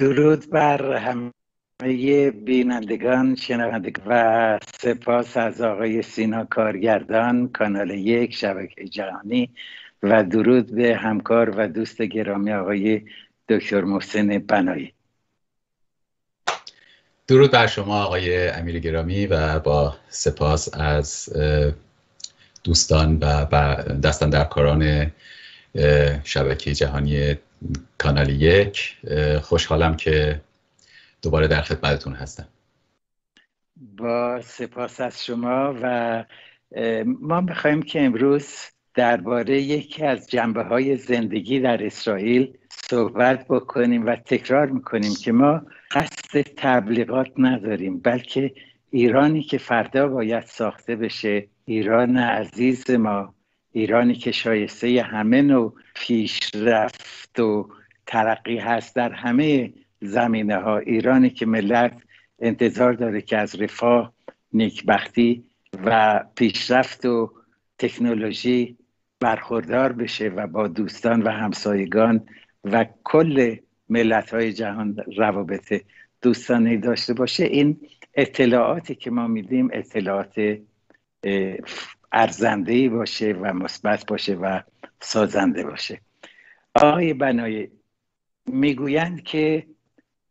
درود بر همه بینندگان شنوندگان و سپاس از آقای سینا کارگردان کانال یک شبکه جهانی و درود به همکار و دوست گرامی آقای دکتر محسن بنایی. درود بر شما آقای امیر گرامی و با سپاس از دوستان و دستان در کاران شبکه جهانی کانال یک. خوشحالم که دوباره در خدمتتون هستم. با سپاس از شما و ما می‌خوایم که امروز درباره یکی از جنبه های زندگی در اسرائیل صحبت بکنیم و تکرار می‌کنیم که ما قصد تبلیغات نداریم بلکه ایرانی که فردا باید ساخته بشه ایران عزیز ما. ایرانی که شایسته همه نوع پیشرفت و ترقی هست در همه زمینه ها ایرانی که ملت انتظار داره که از رفاه نیکبختی و پیشرفت و تکنولوژی برخوردار بشه و با دوستان و همسایگان و کل ملت های جهان روابط دوستانه داشته باشه. این اطلاعاتی که ما میدیم اطلاعات ارزنده باشه و مثبت باشه و سازنده باشه. آقای بنای می‌گویند که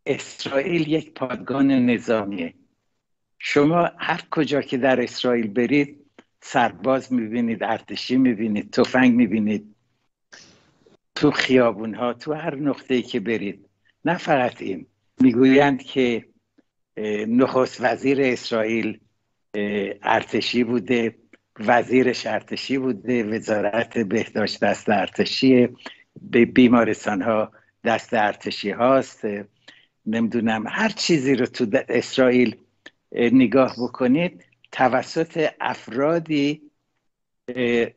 اسرائیل یک پادگان نظامیه. شما هر کجا که در اسرائیل برید سرباز می‌بینید ارتشی می‌بینید تفنگ می‌بینید. تو خیابون ها تو هر نقطه ای که برید. نه فقط این. می‌گویند که نخست وزیر اسرائیل ارتشی بوده. وزیرش ارتشی بوده وزارت بهداشت دست ارتشی. به بیمارستان ها دست ارتشی هاست. نمی‌دونم هر چیزی رو تو اسرائیل نگاه بکنید توسط افرادی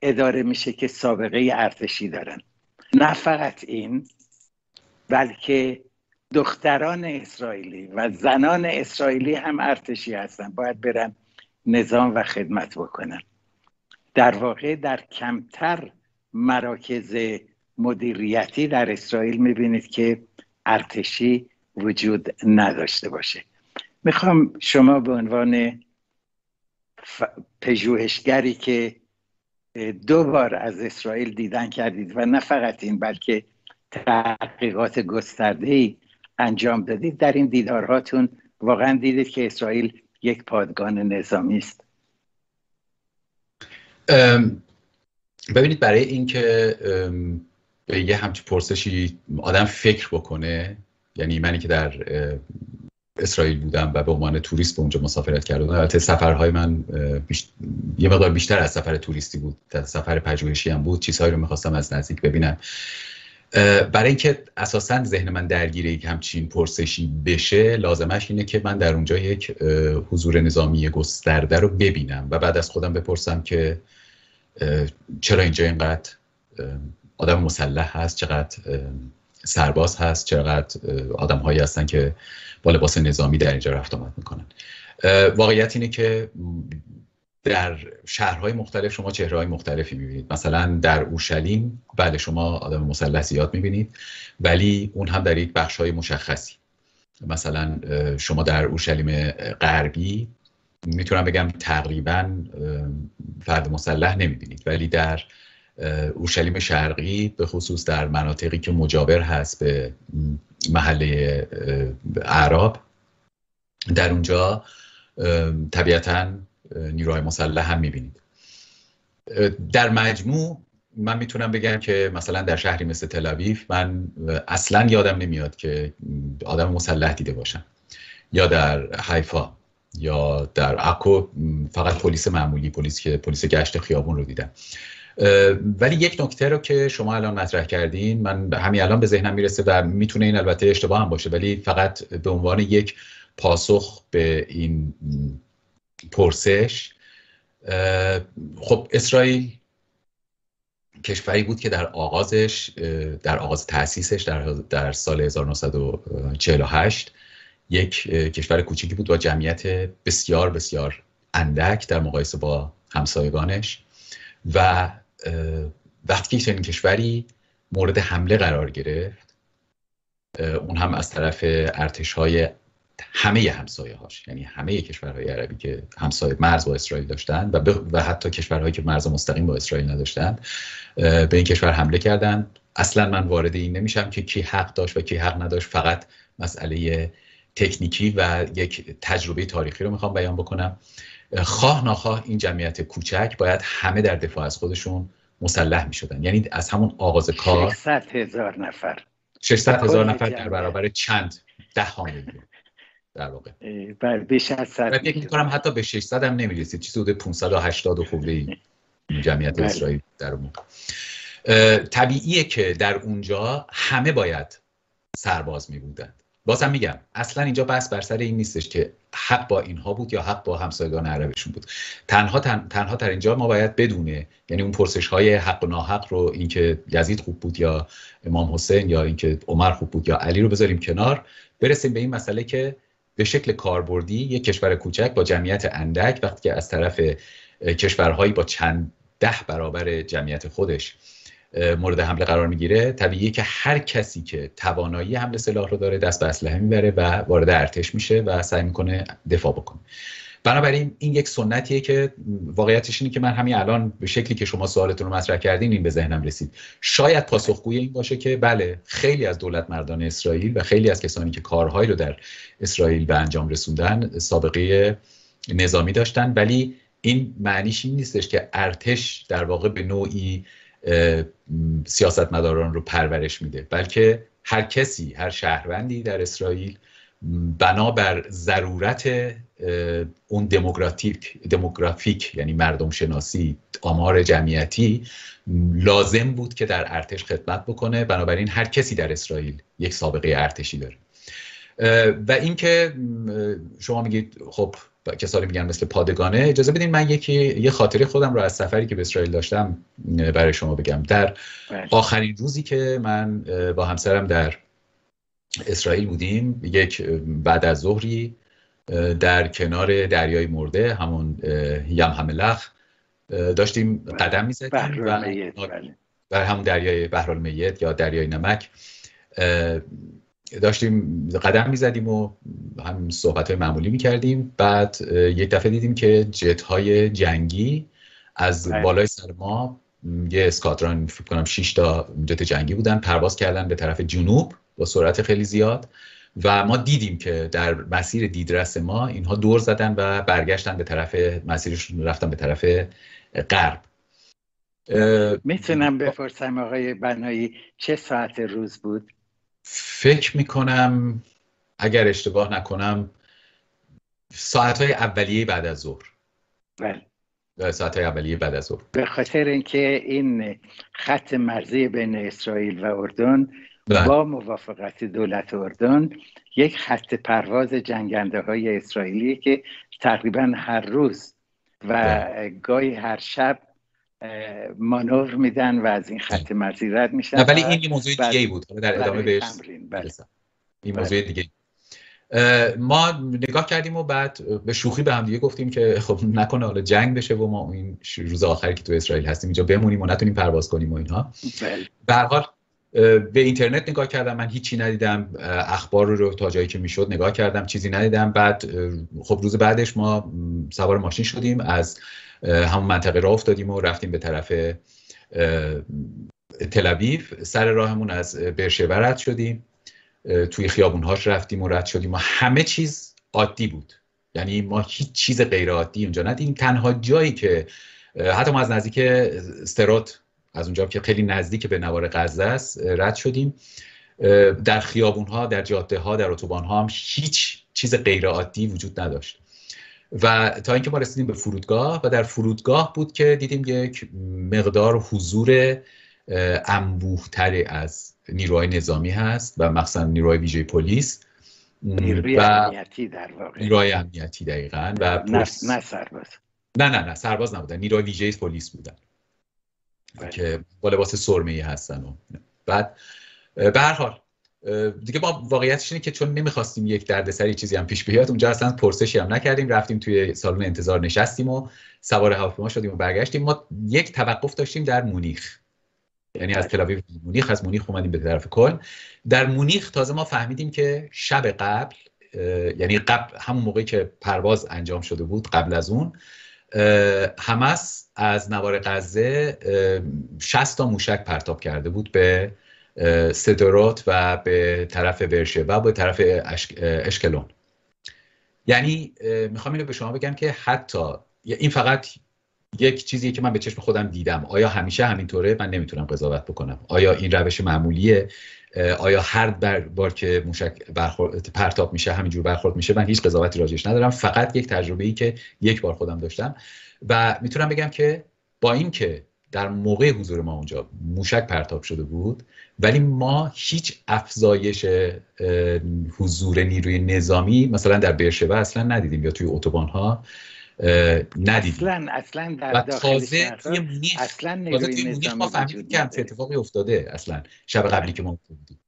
اداره میشه که سابقه ارتشی دارن. نه فقط این بلکه دختران اسرائیلی و زنان اسرائیلی هم ارتشی هستن. باید برن نظام و خدمت بکنن. در واقع در کمتر مراکز مدیریتی در اسرائیل می‌بینید که ارتشی وجود نداشته باشه. می‌خوام شما به عنوان پژوهشگری که دو بار از اسرائیل دیدن کردید و نه فقط این بلکه تحقیقات گسترده ای انجام دادید در این دیدارهاتون واقعا دیدید که اسرائیل یک پادگان نظامی است. ببینید برای اینکه به یه همچی پرسشی آدم فکر بکنه یعنی منی که در اسرائیل بودم و به عنوان توریست به اونجا مسافرت کردم. البته سفرهای من یه مقدار بیشتر از سفر توریستی بود. سفر پژوهشی هم بود. چیزهایی رو می‌خواستم از نزدیک ببینم. برای اینکه اساسا ذهن من درگیر یک همچین پرسشی بشه لازمش اینه که من در اونجا یک حضور نظامی گسترده رو ببینم و بعد از خودم بپرسم که چرا اینجا اینقدر آدم مسلح هست چقدر سرباز هست چقدر آدم هایی هستن که با لباس نظامی در اینجا رفت آمد می‌کنن. واقعیت اینه که در شهرهای مختلف شما چهرهای مختلفی می‌بینید. مثلا در اورشلیم بله شما آدم مسلح زیاد می‌بینید ولی اون هم در یک بخشهای مشخصی. مثلا شما در اورشلیم غربی می‌تونم بگم تقریبا فرد مسلح نمی‌بینید ولی در اورشلیم شرقی به خصوص در مناطقی که مجاور هست به محله اعراب در اونجا طبیعتا نیروهای مسلح هم می‌بینید. در مجموع من می‌تونم بگم که مثلا در شهری مثل تلاویف من اصلا یادم نمیاد که آدم مسلح دیده باشم. یا در حیفا یا در اکو فقط پلیس معمولی پلیس که پلیس گشت خیابون رو دیدم. ولی یک نکته رو که شما الان مطرح کردین من همین الان به ذهنم می‌رسه و می‌تونه این البته اشتباه هم باشه ولی فقط به عنوان یک پاسخ به این پرسش. خب اسرائیل کشوری بود که در آغازش در آغاز تأسیسش در, در سال 1948 یک کشور کوچیکی بود با جمعیت بسیار بسیار اندک در مقایسه با همسایگانش و وقتی که چنین کشوری مورد حمله قرار گرفت اون هم از طرف ارتش های همه همسایه هاش یعنی همه کشورهای عربی که همسایه مرز با اسرائیل داشتند و, و حتی کشورهایی که مرز مستقیم با اسرائیل نداشتند به این کشور حمله کردند اصلا من وارد این نمیشم که کی حق داشت و کی حق نداشت. فقط مسئله تکنیکی و یک تجربه تاریخی رو می‌خوام بیان بکنم. خواه ناخواه این جمعیت کوچک باید همه در دفاع از خودشون مسلح می‌شدن. یعنی از همون آغاز کار 600 هزار نفر. 600 هزار نفر در برابر چند ده ها میلیون در واقع. بیش از صد فکر می‌کنم حتی به 600 هم نمی‌رسید چیزی حدود 580 و خورده جمعیت بله. اسرائیل در اون طبیعیه که در اونجا همه باید سرباز می بازم میگم اصلا اینجا بحث بر سر این نیستش که حق با اینها بود یا حق با همسایگان عربشون بود. تنها تن، تنها در اینجا ما باید بدونه یعنی اون پرسش های حق و ناحق رو اینکه یزید خوب بود یا امام حسین یا اینکه عمر خوب بود یا علی رو بذاریم کنار برسیم به این مسئله که به شکل کاربردی یک کشور کوچک با جمعیت اندک وقتی که از طرف کشورهایی با چند ده برابر جمعیت خودش مورد حمله قرار می‌گیره طبیعیه که هر کسی که توانایی حمله سلاح رو داره دست به اسلحه می‌بره و وارد ارتش میشه و سعی می‌کنه دفاع بکنه. بنابراین این یک سنتیه که واقعیتش اینه که من همین الان به شکلی که شما سوالتون رو مطرح کردین این به ذهنم رسید. شاید پاسخگوی این باشه که بله خیلی از دولت مردان اسرائیل و خیلی از کسانی که کارهایی رو در اسرائیل به انجام رسوندن سابقه نظامی داشتن. ولی این معنیش این نیستش که ارتش در واقع به نوعی سیاستمداران رو پرورش میده بلکه هر کسی هر شهروندی در اسرائیل بنابر ضرورت اون دموکراتیک دموگرافیک یعنی مردم شناسی آمار جمعیتی لازم بود که در ارتش خدمت بکنه. بنابراین هر کسی در اسرائیل یک سابقه ارتشی داره. و اینکه شما میگید خب کسانی میگن مثل پادگانه. اجازه بدین من یکی یه خاطره خودم رو از سفری که به اسرائیل داشتم برای شما بگم. در بله. آخرین روزی که من با همسرم در اسرائیل بودیم یک بعد از ظهری در کنار دریای مرده همون یم هملخ داشتیم قدم می‌زدیم و بله. همون دریای بحرالمیت یا دریای نمک. داشتیم قدم می‌زدیم و هم صحبت های معمولی می‌کردیم. بعد یک دفعه دیدیم که جت های جنگی از بله. بالای سر ما یه اسکاتران فکر کنم 6 تا جت جنگی بودن پرواز کردن به طرف جنوب با سرعت خیلی زیاد. و ما دیدیم که در مسیر دیدرس ما اینها دور زدن و برگشتن به طرف مسیرشون رفتن به طرف غرب. می‌تونم بپرسم آقای بنایی چه ساعت روز بود؟ فکر می‌کنم اگر اشتباه نکنم ساعت های اولیه بعد از ظهر. بله. ساعت اولیه بعد از ظهر. به خاطر اینکه این خط مرزی بین اسرائیل و اردن بله. با موافقت دولت اردن یک خط پرواز جنگنده های اسرائیلی که تقریبا هر روز و بله. گاهی هر شب مانور میدن و از این خط مرزی رد میشن نه ولی این موضوع دیگه ای بود. در ادامه بهش بله. این موضوع دیگه ما نگاه کردیم و بعد به شوخی به هم دیگه گفتیم که خب نکنه حالا جنگ بشه و ما این روز آخری که تو اسرائیل هستیم اینجا بمونیم و نتونیم پرواز کنیم و اینها. به حال به اینترنت نگاه کردم من هیچی ندیدم. اخبار رو تا جایی که می‌شد نگاه کردم چیزی ندیدم. بعد خب روز بعدش ما سوار ماشین شدیم از همون منطقه را افتادیم و رفتیم به طرف تلویف سر راهمون از برشبه رد شدیم. توی خیابونهاش رفتیم و رد شدیم و همه چیز عادی بود. یعنی ما هیچ چیز غیر عادی اونجا ندیدیم. تنها جایی که حتی ما از نزدیک استرات از اونجا که خیلی نزدیک به نوار غزه است رد شدیم. در خیابون ها در جاده ها در اتوبان ها هم هیچ چیز غیر عادی وجود نداشت. و تا اینکه ما رسیدیم به فرودگاه و در فرودگاه بود که دیدیم یک مقدار حضور انبوهتری از نیروهای نظامی هست و مخصوصا نیروهای ویژه پلیس. نیروی امنیتی در واقع. نیروهای امنیتی دقیقا و نه, نه سرباز. نه نه نه سرباز نبودن نیروهای ویژه پلیس بودن. که با لباس سرمه ای هستن و بعد به هر حال دیگه ما واقعیتش اینه که چون نمی‌خواستیم یک دردسری چیزی هم پیش بیاد اونجا اصلا پرسشی هم نکردیم. رفتیم توی سالن انتظار نشستیم و سوار هواپیما شدیم و برگشتیم. ما یک توقف داشتیم در مونیخ. یعنی از تلاویو مونیخ از مونیخ اومدیم به طرف کل. در مونیخ تازه ما فهمیدیم که شب قبل یعنی قبل همون موقعی که پرواز انجام شده بود قبل از اون همس از نوار غزه 60 تا موشک پرتاب کرده بود به سدروت و به طرف ورشه و به طرف اشکلون. یعنی می‌خوام اینو به شما بگم که حتی این فقط یک چیزی که من به چشم خودم دیدم. آیا همیشه همینطوره؟ من نمی‌تونم قضاوت بکنم. آیا این روش معمولیه؟ آیا هر بار که موشک برخورد پرتاب میشه همینجور برخورد میشه من هیچ قضاوتی راجش ندارم. فقط یک تجربه ای که یک بار خودم داشتم و می‌تونم بگم که با اینکه در موقع حضور ما اونجا موشک پرتاب شده بود ولی ما هیچ افزایش حضور نیروی نظامی مثلا در برشبه اصلا ندیدیم یا توی اتوبان ها ندیدیم. اصلا اصلا در و تازه توی مونیخ اصلا تازه توی مونیخ ما فهمیدیم که همچه اتفاقی افتاده اصلا شب قبلی بله. که ما بودیم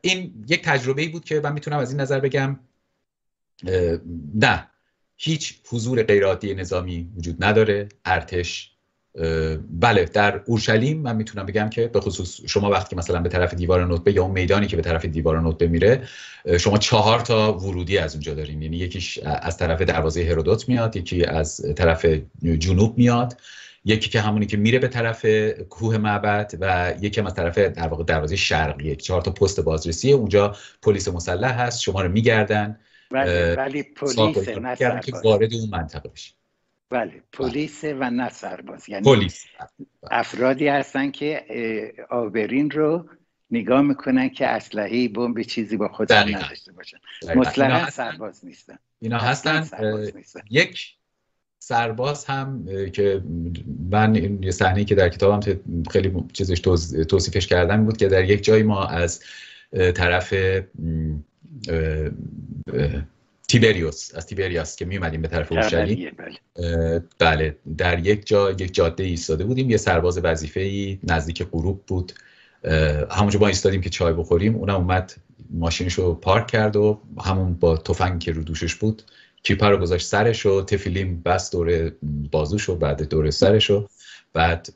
این یک تجربه بود که من می‌تونم از این نظر بگم نه هیچ حضور غیرعادی نظامی وجود نداره ارتش بله در اورشلیم من می‌تونم بگم که به خصوص شما وقتی مثلا به طرف دیوار نطبه یا اون میدانی که به طرف دیوار نطبه میره شما چهار تا ورودی از اونجا دارین. یعنی یکیش از طرف دروازه هرودوت میاد یکی از طرف جنوب میاد یکی که همونی که میره به طرف کوه معبد و یکی هم از طرف در واقع دروازه شرقیه چهار تا پست بازرسی. اونجا پلیس مسلح هست شما رو میگردن. ولی, ولی پلیس نه که وارد اون منطقه بشید بله پلیس و نه سرباز. یعنی پلیس. افرادی هستن که آبرین رو نگاه می‌کنن که اسلحه بمب چیزی با خودشون نداشته باشن. مطلقا سرباز نیستن. اینا هستن یک سرباز هم که من این یه صحنه که در کتابم خیلی چیزش توصیفش کردم بود که در یک جایی ما از طرف تیبریوس از تیبریاس که می به طرف اورشلیم. بله. بله در یک جا یک جاده ایستاده بودیم. یه سرباز وظیفه ای نزدیک غروب بود. همونجا با ایستادیم که چای بخوریم. اونم اومد ماشینش رو پارک کرد و همون با تفنگ که رو دوشش بود کیپر رو گذاشت سرش و تفیلیم بس دور بازوش و بعد دور سرش و بعد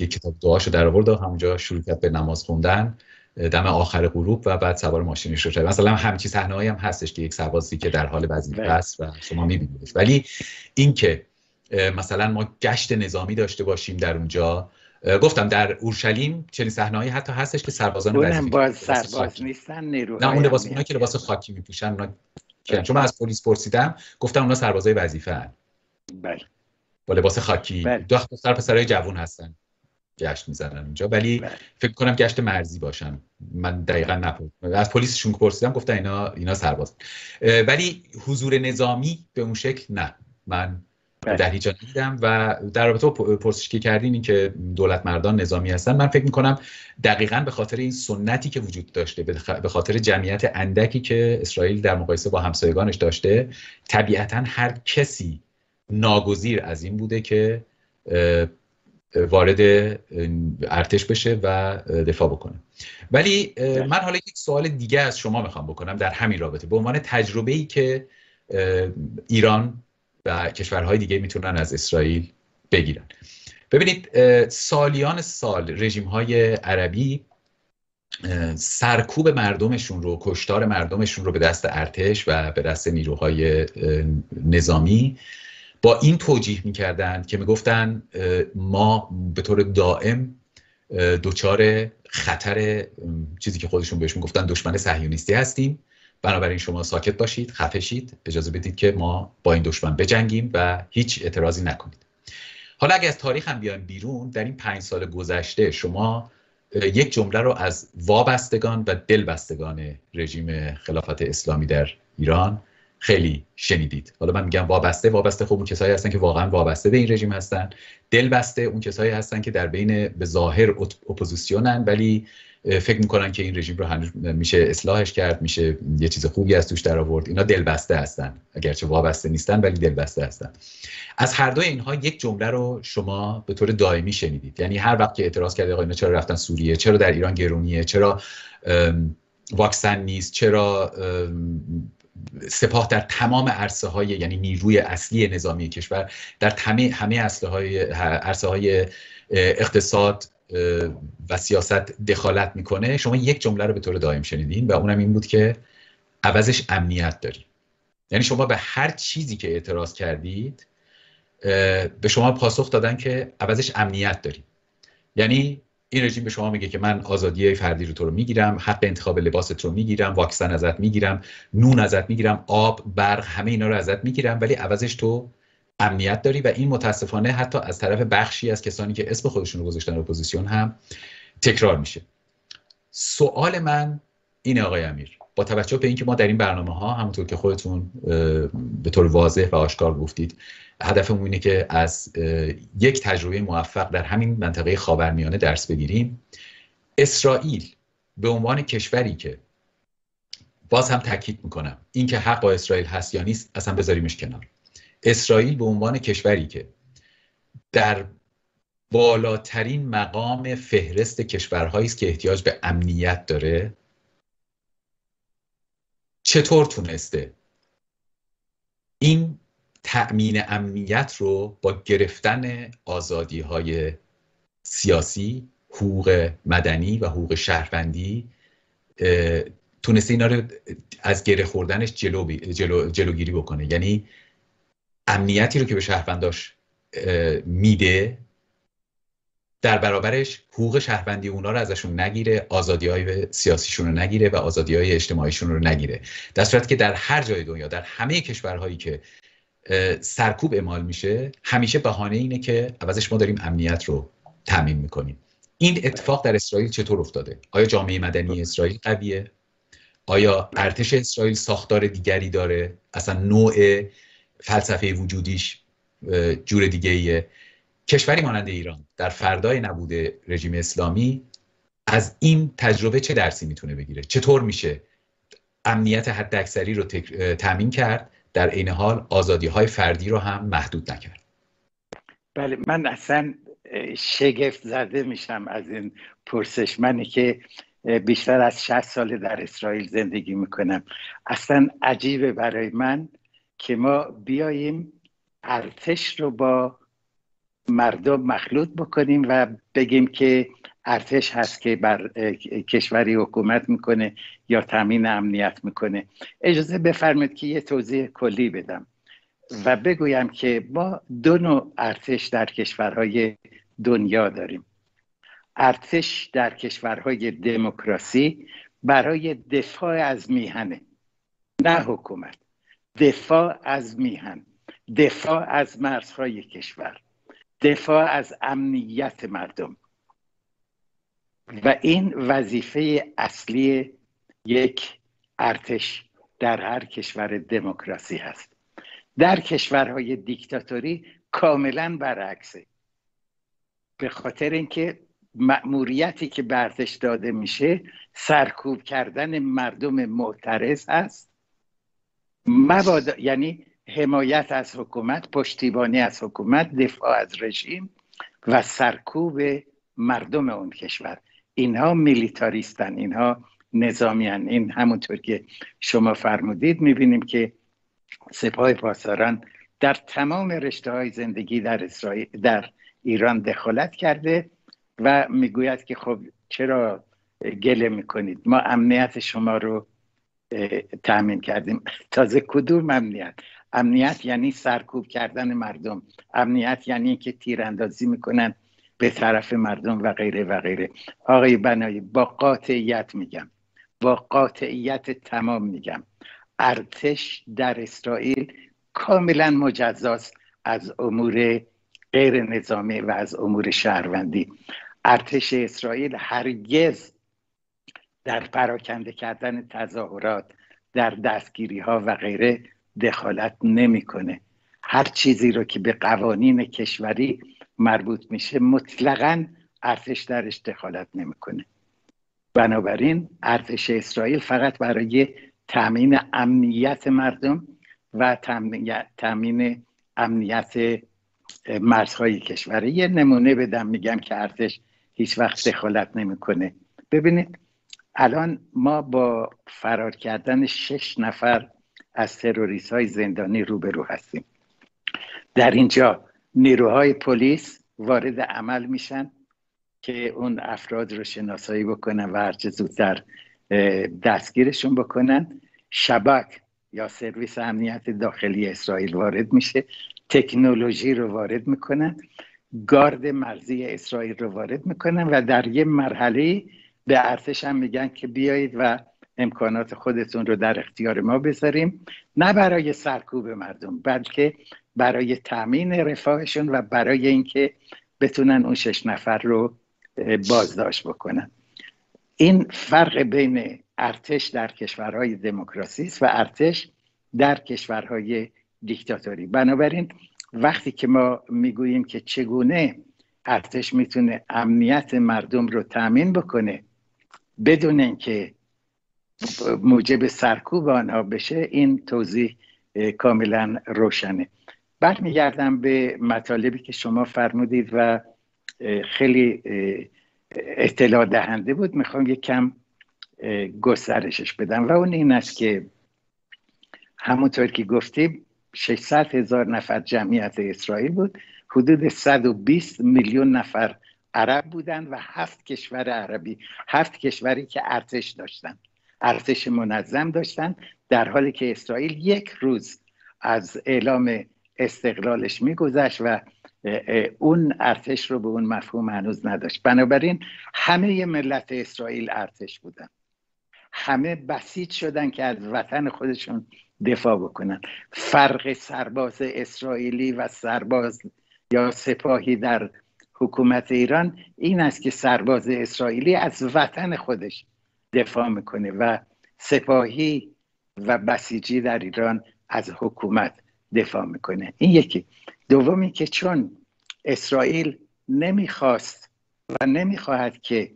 یک کتاب دعاشو در آورد و همونجا شروع کرد به نماز خوندن. دم آخر غروب و بعد سوار ماشینش شد. مثلا همچی صحنه هم هستش که یک سربازی که در حال وظیفه بله. است و شما میبینیدش. ولی اینکه مثلا ما گشت نظامی داشته باشیم در اونجا گفتم در اورشلیم چنین صحنه‌ای حتی هستش که سربازان وظیفه باز سرباز نیستن نیروهای نه اون لباس اونا که لباس خاکی میپوشن اونا چون من از پلیس پرسیدم گفتم اونا سربازای وظیفه ان بله. با لباس خاکی. بله. دو پسرای جوون هستن. گشت می‌زنن اونجا ولی بله. فکر کنم گشت مرزی باشن. من دقیقا نپرسیدم. از پلیسشون پرسیدم گفتن اینا اینا سرباز. ولی حضور نظامی به اون شکل نه. من بله. در هیچ دیدم و در رابطه با پرسش که کردین این که دولت مردان نظامی هستن من فکر می‌کنم دقیقا به خاطر این سنتی که وجود داشته به خاطر جمعیت اندکی که اسرائیل در مقایسه با همسایگانش داشته طبیعتا هر کسی ناگزیر از این بوده که وارد ارتش بشه و دفاع بکنه. ولی بله. من حالا یک سوال دیگه از شما می‌خوام بکنم در همین رابطه. به عنوان تجربه ای که ایران و کشورهای دیگه می‌تونن از اسرائیل بگیرن. ببینید سالیان سال رژیم های عربی سرکوب مردمشون رو کشتار مردمشون رو به دست ارتش و به دست نیروهای نظامی با این توجیه می‌کردن که می‌گفتن ما به طور دائم دچار خطر چیزی که خودشون بهش می‌گفتن دشمن صهیونیستی هستیم. بنابراین شما ساکت باشید خفه شید اجازه بدید که ما با این دشمن بجنگیم و هیچ اعتراضی نکنید. حالا اگر از تاریخ هم بیایم بیرون در این پنج سال گذشته شما یک جمله رو از وابستگان و دلبستگان رژیم خلافت اسلامی در ایران خیلی شنیدید. حالا من میگم وابسته وابسته خب اون کسایی هستن که واقعا وابسته به این رژیم هستن. دل بسته اون کسایی هستن که در بین به ظاهر اپوزیسیونن ولی فکر می‌کنن که این رژیم رو هنوز میشه اصلاحش کرد میشه یه چیز خوبی از توش در آورد. اینا دلبسته هستن اگرچه وابسته نیستن ولی دلبسته هستن. از هر دوی اینها یک جمله رو شما به طور دائمی شنیدید. یعنی هر وقت که اعتراض کرده اینا چرا رفتن سوریه چرا در ایران گرونیه چرا واکسن نیست چرا سپاه در تمام عرصه های یعنی نیروی اصلی نظامی کشور در همه همه های عرصه های اقتصاد و سیاست دخالت می‌کنه. شما یک جمله رو به طور دائم شنیدین و اونم این بود که عوضش امنیت داریم یعنی شما به هر چیزی که اعتراض کردید به شما پاسخ دادن که عوضش امنیت داریم یعنی این رژیم به شما میگه که من آزادی فردی رو تو رو می‌گیرم حق انتخاب لباست رو می‌گیرم واکسن ازت می‌گیرم نون ازت می‌گیرم آب برق همه اینا رو ازت می‌گیرم ولی عوضش تو امنیت داری و این متاسفانه حتی از طرف بخشی از کسانی که اسم خودشون رو گذاشتن اپوزیسیون هم تکرار میشه. سوال من این آقای امیر. با توجه به اینکه ما در این برنامه ها همونطور که خودتون به طور واضح و آشکار گفتید هدفمون اینه که از یک تجربه موفق در همین منطقه خاورمیانه درس بگیریم. اسرائیل به عنوان کشوری که باز هم تاکید می‌کنم اینکه حق با اسرائیل هست یا نیست اصلا بذاریمش کنار. اسرائیل به عنوان کشوری که در بالاترین مقام فهرست کشورهایی است که احتیاج به امنیت داره چطور تونسته این تأمین امنیت رو با گرفتن آزادی های سیاسی حقوق مدنی و حقوق شهروندی تونسته اینا رو از گره خوردنش جلو جلو جلوگیری بکنه. یعنی امنیتی رو که به شهرونداش میده در برابرش حقوق شهروندی اونا رو ازشون نگیره آزادی های سیاسیشون رو نگیره و آزادی های اجتماعیشون رو نگیره. در صورتی که در هر جای دنیا در همه کشورهایی که سرکوب اعمال میشه همیشه بهانه اینه که عوضش ما داریم امنیت رو تامین می‌کنیم. این اتفاق در اسرائیل چطور افتاده؟ آیا جامعه مدنی اسرائیل قویه؟ آیا ارتش اسرائیل ساختار دیگری داره؟ اصلا نوع فلسفه وجودیش جور دیگه ایه کشوری مانند ایران در فردای نبود رژیم اسلامی از این تجربه چه درسی می‌تونه بگیره؟ چطور میشه امنیت حداکثری رو تامین کرد؟ در عین حال آزادی های فردی رو هم محدود نکرد. بله من اصلا شگفت زده میشم از این پرسش. منی که بیشتر از 60 سال در اسرائیل زندگی می‌کنم. اصلا عجیبه برای من که ما بیاییم ارتش رو با مردم مخلوط بکنیم و بگیم که ارتش هست که بر کشوری حکومت می‌کنه یا تامین امنیت می‌کنه. اجازه بفرمید که یه توضیح کلی بدم و بگویم که ما دو نوع ارتش در کشورهای دنیا داریم. ارتش در کشورهای دموکراسی برای دفاع از میهنه نه حکومت. دفاع از میهن دفاع از مرزهای کشور. دفاع از امنیت مردم. و این وظیفه اصلی یک ارتش در هر کشور دموکراسی هست. در کشورهای دیکتاتوری کاملا برعکسه. به خاطر اینکه مأموریتی که به ارتش داده میشه سرکوب کردن مردم معترض هست. مبادا یعنی حمایت از حکومت پشتیبانی از حکومت دفاع از رژیم و سرکوب مردم اون کشور. اینها میلیتاریستن اینها نظامیان. این همونطور که شما فرمودید می‌بینیم که سپاه پاسداران در تمام رشته های زندگی در, اسرائیل در ایران دخالت کرده و می‌گوید که خب چرا گله می‌کنید؟ ما امنیت شما رو تأمین کردیم. تازه کدوم امنیت؟ امنیت یعنی سرکوب کردن مردم. امنیت یعنی که تیراندازی می‌کنن به طرف مردم و غیره و غیره. آقای بنایی با قاطعیت میگم. با قاطعیت تمام میگم. ارتش در اسرائیل کاملا مجزاست از امور غیر نظامی و از امور شهروندی. ارتش اسرائیل هرگز در پراکنده کردن تظاهرات در دستگیری ها و غیره دخالت نمی‌کنه. هر چیزی رو که به قوانین کشوری مربوط میشه مطلقا ارتش درش دخالت نمی‌کنه. بنابراین ارتش اسرائیل فقط برای تامین امنیت مردم و تامین امنیت مرزهای کشوری. یه نمونه بدم میگم که ارتش هیچ وقت دخالت نمی‌کنه. ببینید الان ما با فرار کردن شش نفر از تروریست های زندانی روبرو هستیم. در اینجا نیروهای پلیس وارد عمل میشن که اون افراد رو شناسایی بکنن و هرچه زودتر دستگیرشون بکنن. شبک یا سرویس امنیت داخلی اسرائیل وارد میشه. تکنولوژی رو وارد می‌کنن. گارد مرزی اسرائیل رو وارد می‌کنن و در یه مرحله به ارتش هم میگن که بیایید و امکانات خودتون رو در اختیار ما بذاریم. نه برای سرکوب مردم بلکه برای تامین رفاهشون و برای اینکه بتونن اون شش نفر رو بازداشت بکنن. این فرق بین ارتش در کشورهای دموکراسی است و ارتش در کشورهای دیکتاتوری. بنابراین وقتی که ما می‌گوییم که چگونه ارتش می‌تونه امنیت مردم رو تامین بکنه بدون اینکه موجب سرکوب آنها بشه این توضیح کاملا روشنه. برمیگردم به مطالبی که شما فرمودید و خیلی اطلاع دهنده بود. می‌خوام یک کم گسترشش بدم. و اون این است که همونطور که گفتیم 600 هزار نفر جمعیت اسرائیل بود. حدود 120 میلیون نفر عرب بودن و هفت کشور عربی هفت کشوری که ارتش داشتن ارتش منظم داشتن در حالی که اسرائیل یک روز از اعلام استقلالش میگذشت و اون ارتش رو به اون مفهوم هنوز نداشت. بنابراین همه ملت اسرائیل ارتش بودن. همه بسیج شدن که از وطن خودشون دفاع بکنن. فرق سرباز اسرائیلی و سرباز یا سپاهی در حکومت ایران این است که سرباز اسرائیلی از وطن خودش دفاع می‌کنه و سپاهی و بسیجی در ایران از حکومت دفاع می‌کنه. این یکی. دومی که چون اسرائیل نمی‌خواست و نمی‌خواهد که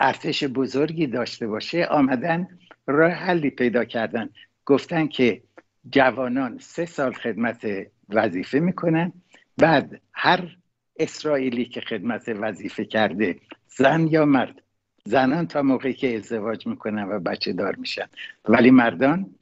ارتش بزرگی داشته باشه آمدن راه حلی پیدا کردن. گفتن که جوانان سه سال خدمت وظیفه می‌کنن بعد هر اسرائیلی که خدمت وظیفه کرده زن یا مرد زنان تا موقعی که ازدواج می‌کنن و بچه دار میشن. ولی مردان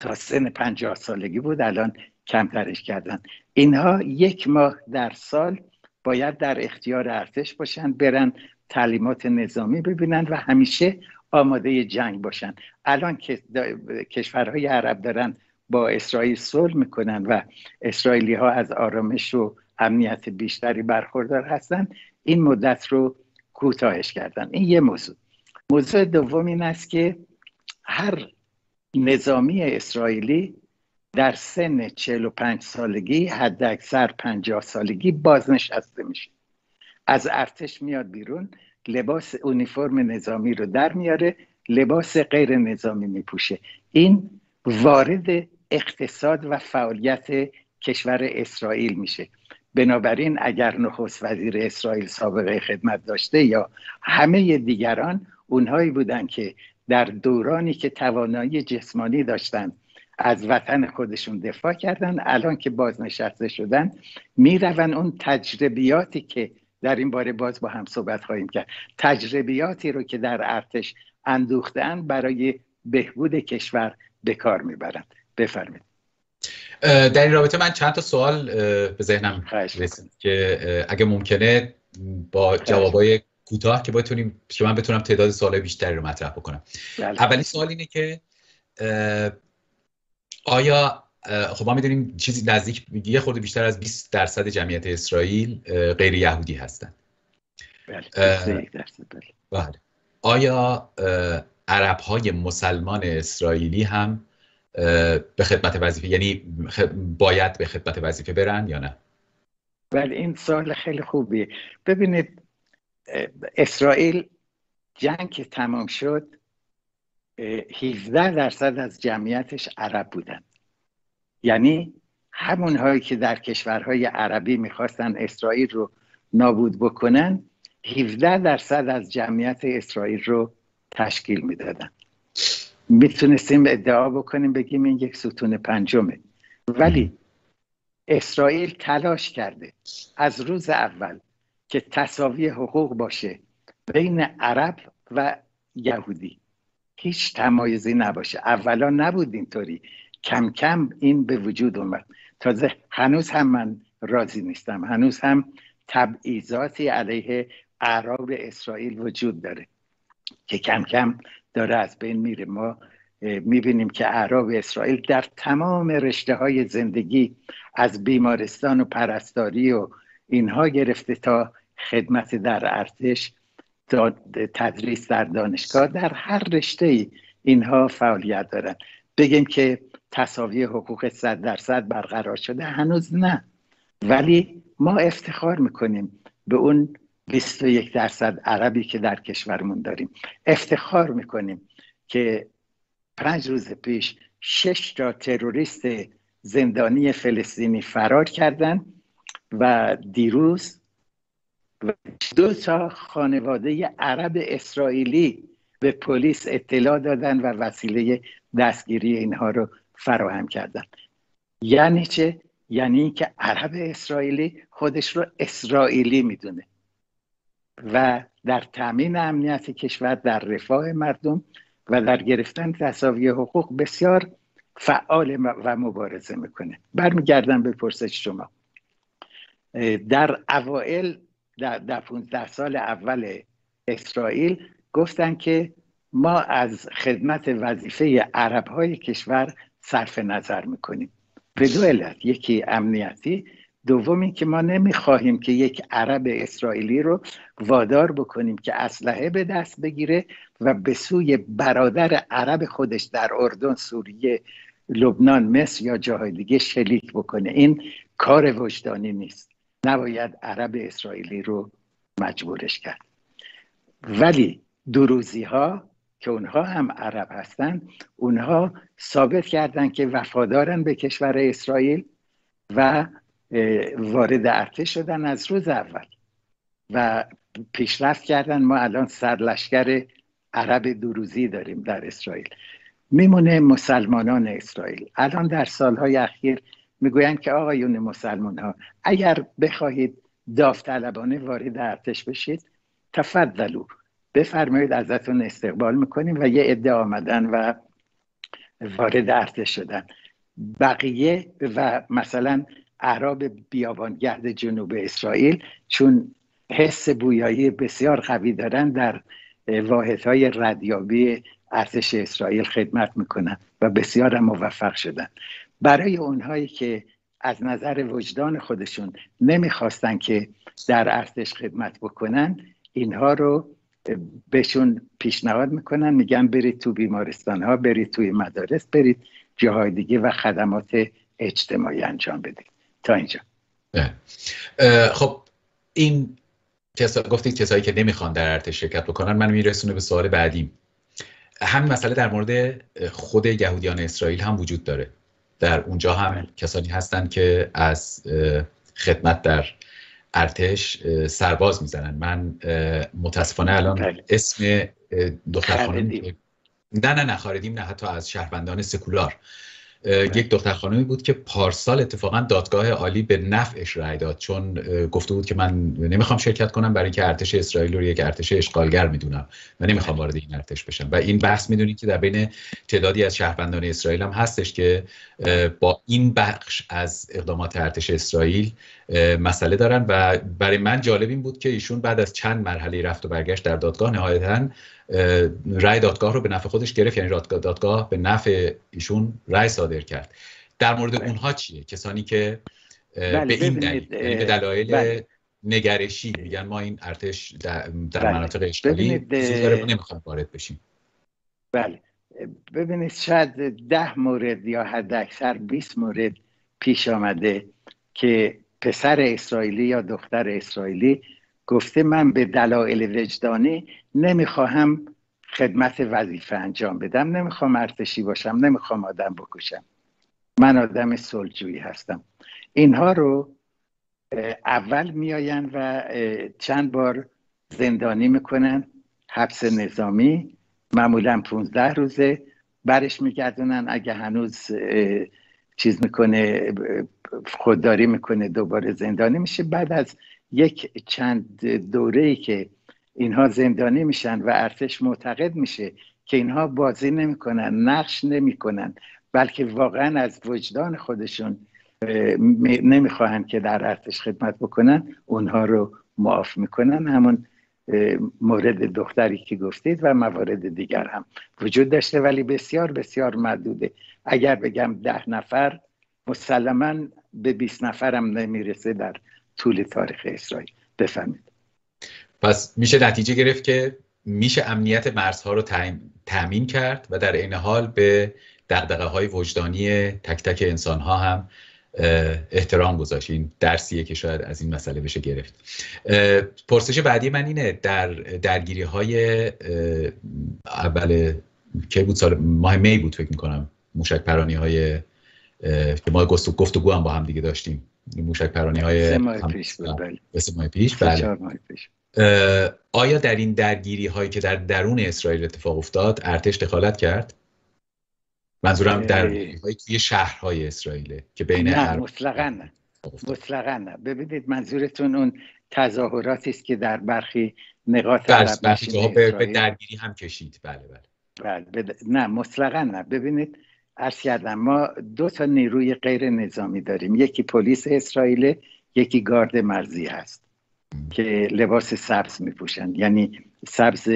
تا سن پنجاه سالگی بود الان کمترش کردن. اینها یک ماه در سال باید در اختیار ارتش باشن برن تعلیمات نظامی ببینن و همیشه آماده جنگ باشن. الان که کشورهای عرب دارن با اسرائیل صلح می‌کنن و اسرائیلی ها از آرامش و امنیت بیشتری برخوردار هستن این مدت رو کوتاهش کردن. این یه موضوع. موضوع دوم این است که هر نظامی اسرائیلی در سن 45 سالگی حد اکثر 50 سالگی بازنشسته میشه. از ارتش میاد بیرون لباس اونیفرم نظامی رو در میاره لباس غیر نظامی میپوشه. این وارد اقتصاد و فعالیت کشور اسرائیل میشه. بنابراین اگر نخست وزیر اسرائیل سابقه خدمت داشته یا همه دیگران اونهایی بودن که در دورانی که توانایی جسمانی داشتن از وطن خودشون دفاع کردن الان که بازنشسته شدن میرون اون تجربیاتی که در این باره باز با هم صحبت خواهیم کرد. تجربیاتی رو که در ارتش اندوختن برای بهبود کشور به کار می‌برند. بفرمایید. در این رابطه من چند تا سوال به ذهنم رسید که اگه ممکنه با جوابای کوتاه که بتونیم که من بتونم تعداد سوال بیشتری رو مطرح بکنم بله. اولین سوال اینه که آیا خب ما می‌دونیم چیزی نزدیک یه خورده بیشتر از 20 درصد جمعیت اسرائیل غیر یهودی هستن بله, بله. بله. آیا عرب های مسلمان اسرائیلی هم به خدمت وظیفه یعنی باید به خدمت وظیفه برن یا نه؟ بله این سوال خیلی خوبیه. ببینید اسرائیل جنگ که تمام شد 17 درصد از جمعیتش عرب بودن. یعنی همون هایی که در کشورهای عربی می‌خواستن اسرائیل رو نابود بکنن 17 درصد از جمعیت اسرائیل رو تشکیل می‌دادن. می‌تونستیم ادعا بکنیم بگیم این یک ستون پنجمه. ولی اسرائیل تلاش کرده از روز اول که تصاوی حقوق باشه بین عرب و یهودی. هیچ تمایزی نباشه. اولا نبود اینطوری. کم کم این به وجود اومد. تازه هنوز هم من راضی نیستم. هنوز هم تبعیضاتی علیه اعراب اسرائیل وجود داره که کم کم داره از بین میره. ما می‌بینیم که اعراب اسرائیل در تمام رشته های زندگی از بیمارستان و پرستاری و اینها گرفته تا خدمت در ارتش تدریس در دانشگاه در هر رشته ای اینها فعالیت دارن. بگیم که تصاوی حقوق صد درصد برقرار شده هنوز نه. ولی ما افتخار می‌کنیم به اون 21 درصد عربی که در کشورمون داریم. افتخار می‌کنیم که پنج روز پیش شش تا تروریست زندانی فلسطینی فرار کردن و دیروز دو تا خانواده عرب اسرائیلی به پلیس اطلاع دادن و وسیله دستگیری اینها رو فراهم کردن یعنی چه؟ یعنی اینکه عرب اسرائیلی خودش رو اسرائیلی می‌دونه. و در تامین امنیت کشور در رفاه مردم و در گرفتن تصاوی حقوق بسیار فعال و مبارزه می‌کنه. برمیگردم به پرسش شما. در اوائل در, در 15 سال اول اسرائیل گفتن که ما از خدمت وظیفه عرب های کشور صرف نظر می‌کنیم. به دو علت یکی امنیتی دومی که ما نمی‌خواهیم که یک عرب اسرائیلی رو وادار بکنیم که اسلحه به دست بگیره و به سوی برادر عرب خودش در اردن سوریه لبنان مصر یا جاهای دیگه شلیک بکنه. این کار وجدانی نیست. نباید عرب اسرائیلی رو مجبورش کرد. ولی دروزی ها که اونها هم عرب هستن اونها ثابت کردن که وفادارن به کشور اسرائیل و وارد ارتش شدن از روز اول و پیشرفت کردن. ما الان سرلشکر عرب دروزی داریم در اسرائیل. میمونه مسلمانان اسرائیل. الان در سالهای اخیر می‌گویند که آقایون مسلمان ها اگر بخواهید داوطلبانه وارد ارتش بشید تفضلو بفرمایید ازتون استقبال می‌کنیم و یه عده آمدن و وارد ارتش شدن. بقیه و مثلا اعراب بیابانگرد جنوب اسرائیل چون حس بویایی بسیار قوی دارن در واحدهای ردیابی ارتش اسرائیل خدمت می‌کنن و بسیار موفق شدن. برای اونهایی که از نظر وجدان خودشون نمی‌خواستن که در ارتش خدمت بکنن اینها رو بهشون پیشنهاد می‌کنن میگن برید تو بیمارستان ها برید توی مدارس برید جاهای دیگه و خدمات اجتماعی انجام بدید. تا اینجا. خب این کسا... گفتید کسایی که نمی‌خوان در ارتش شرکت بکنن من میرسونه به سوال بعدیم. همین مسئله در مورد خود یهودیان اسرائیل هم وجود داره. در اونجا هم کسانی هستن که از خدمت در ارتش سرباز می‌زنن. من متاسفانه الان بله. اسم دختر خانم نه نه نه خاردیم نه حتی از شهروندان سکولار. یک دختر خانمی بود که پارسال اتفاقا دادگاه عالی به نفعش رأی داد. چون گفته بود که من نمی‌خوام شرکت کنم برای اینکه ارتش اسرائیل رو یک ارتش اشغالگر می‌دونم و نمی‌خوام وارد این ارتش بشم. و این بحث می‌دونید که در بین تعدادی از شهروندان اسرائیل هم هستش که با این بخش از اقدامات ارتش اسرائیل مسئله دارن. و برای من جالب این بود که ایشون بعد از چند مرحله رفت و برگشت در دادگاه نهایتا رأی دادگاه رو به نفع خودش گرفت یعنی دادگاه به نفع ایشون رأی صادر کرد. در مورد بله. اونها چیه؟ کسانی که بله، به این دلیل یعنی به دلایل بله. نگرشی میگن ما این ارتش در, در مناطق اشغالی نمی‌خوام وارد بشیم. بله. ببینید شاید ده مورد یا حد اکثر 20 مورد پیش آمده که پسر اسرائیلی یا دختر اسرائیلی گفته من به دلایل وجدانی نمی‌خواهم خدمت وظیفه انجام بدم نمی‌خوام ارتشی باشم نمی‌خوام آدم بکشم. من آدم سلجویی هستم. اینها رو اول میآین و چند بار زندانی می‌کنن. حبس نظامی معمولا 15 روزه. برش میگردونن اگه هنوز چیز می‌کنه خودداری می‌کنه دوباره زندانی میشه. بعد از یک چند دوره ای که اینها زندانی میشن و ارتش معتقد میشه که اینها بازی نمی‌کنن نقش نمی‌کنن بلکه واقعا از وجدان خودشون نمی‌خواهند که در ارتش خدمت بکنن اونها رو معاف می‌کنن. همون مورد دختری که گفتید و موارد دیگر هم وجود داشته ولی بسیار بسیار محدوده. اگر بگم ده نفر مسلما به 20 نفرم نمی‌رسه در طول تاریخ اسرائیل. بفهمید. پس میشه نتیجه گرفت که میشه امنیت مرزها رو تأمین کرد و در این حال به دقدقه های وجدانی تک تک انسان ها هم احترام گذاشت. این درسیه که شاید از این مسئله بشه گرفت. پرسش بعدی من اینه در درگیری های اول که بود؟ سال ماه می بود فکر می‌کنم. موشک پرانی های که ما گفت گفتگو هم با هم دیگه داشتیم. موشک پرانی های سه ماه پیش بود بله. ماه پیش بله. آیا در این درگیری هایی که در درون اسرائیل اتفاق افتاد ارتش دخالت کرد؟ منظورم در توی شهرهای اسرائیل که بین نه مطلقا نه. مطلقا نه. ببینید منظورتون اون تظاهراتی است که در برخی نقاط به, به درگیری هم کشید. بله بله, بله نه مطلقا نه. ببینید عرض کردم ما دو تا نیروی غیر نظامی داریم. یکی پلیس اسرائیل یکی گارد مرزی هست که لباس سبز میپوشند یعنی سبز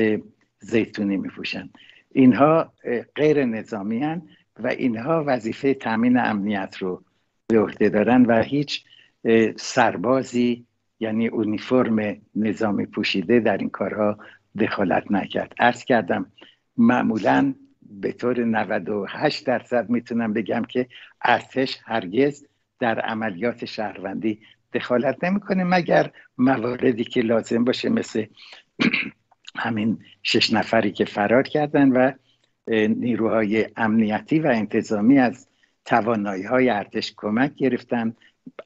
زیتونی میپوشند. اینها غیر نظامی هن و اینها وظیفه تامین امنیت رو به عهده دارن و هیچ سربازی یعنی اونیفرم نظامی پوشیده در این کارها دخالت نکرد. ارز کردم معمولا به طور 98 درصد می‌تونم بگم که ارتش هرگز در عملیات شهروندی دخالت نمی‌کنه مگر مواردی که لازم باشه مثل همین شش نفری که فرار کردن و نیروهای امنیتی و انتظامی از توانایی های ارتش کمک گرفتن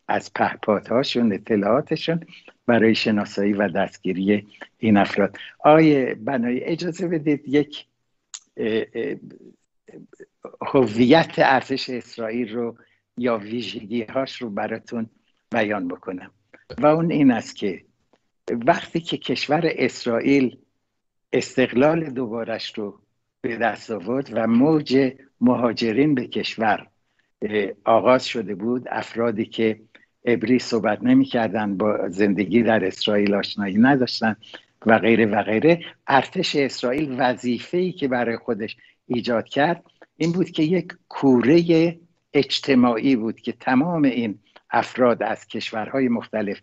از پهپادهاشون اطلاعاتشون برای شناسایی و دستگیری این افراد. آیه بنای اجازه بدید یک هویت ارتش اسرائیل رو یا ویژگی هاش رو براتون بیان بکنم. و اون این است که وقتی که کشور اسرائیل استقلال دوبارش رو به دست آورد و موج مهاجرین به کشور آغاز شده بود افرادی که عبری صحبت نمی‌کردن با زندگی در اسرائیل آشنایی نداشتن و غیره و غیره ارتش اسرائیل وظیفه ای که برای خودش ایجاد کرد این بود که یک کوره اجتماعی بود که تمام این افراد از کشورهای مختلف